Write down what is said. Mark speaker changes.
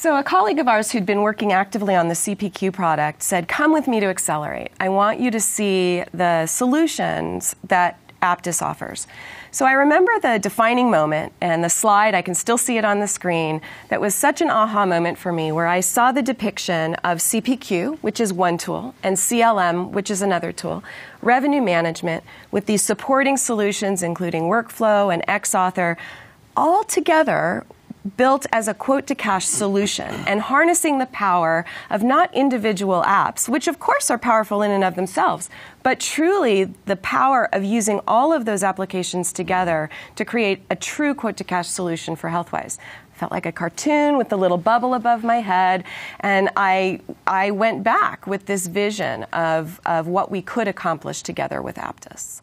Speaker 1: So, a colleague of ours who'd been working actively on the CPQ product said, Come with me to Accelerate. I want you to see the solutions that Apttus offers. So I remember the defining moment and the slide, I can still see it on the screen, that was such an aha moment for me where I saw the depiction of CPQ, which is one tool, and CLM, which is another tool, revenue management with these supporting solutions, including workflow and XAuthor, all together built as a quote to cash solution and harnessing the power of not individual apps, which of course are powerful in and of themselves, but truly the power of using all of those applications together to create a true quote to cash solution for HealthWise. Felt like a cartoon with the little bubble above my head, and I, I went back with this vision of, of what we could accomplish together with Apttus.